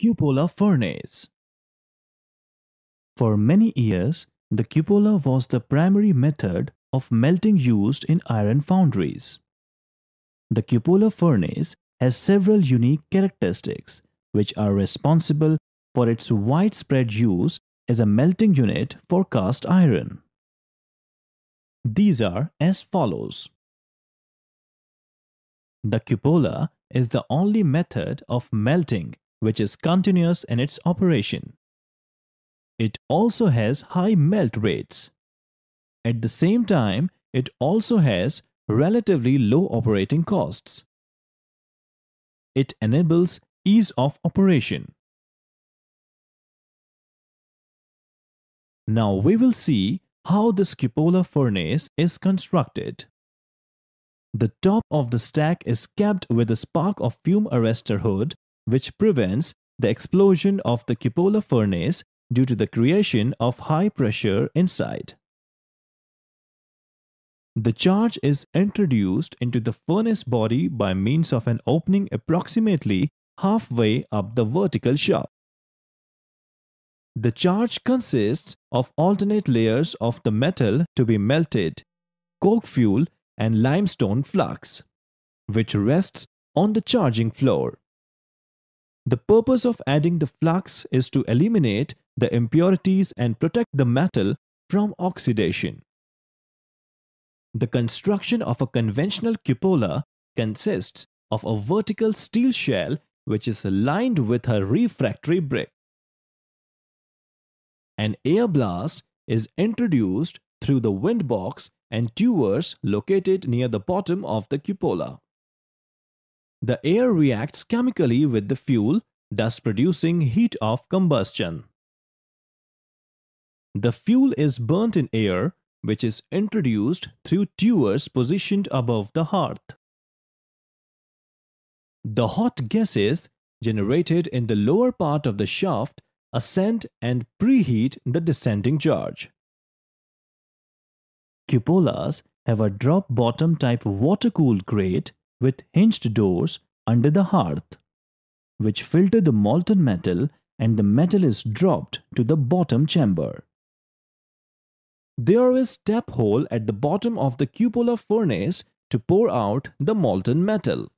Cupola furnace. For many years, the cupola was the primary method of melting used in iron foundries. The cupola furnace has several unique characteristics which are responsible for its widespread use as a melting unit for cast iron. These are as follows. The cupola is the only method of melting which is continuous in its operation. It also has high melt rates. At the same time, it also has relatively low operating costs. It enables ease of operation. Now we will see how this cupola furnace is constructed. The top of the stack is capped with a spark of fume arrestor hood which prevents the explosion of the cupola furnace due to the creation of high pressure inside. The charge is introduced into the furnace body by means of an opening approximately halfway up the vertical shaft. The charge consists of alternate layers of the metal to be melted, coke fuel and limestone flux, which rests on the charging floor. The purpose of adding the flux is to eliminate the impurities and protect the metal from oxidation. The construction of a conventional cupola consists of a vertical steel shell which is lined with a refractory brick. An air blast is introduced through the wind box and tuyeres located near the bottom of the cupola. The air reacts chemically with the fuel, thus producing heat of combustion. The fuel is burnt in air, which is introduced through tuyeres positioned above the hearth. The hot gases generated in the lower part of the shaft ascend and preheat the descending charge. Cupolas have a drop bottom type water-cooled grate with hinged doors under the hearth, which filter the molten metal and the metal is dropped to the bottom chamber. There is tap hole at the bottom of the cupola furnace to pour out the molten metal.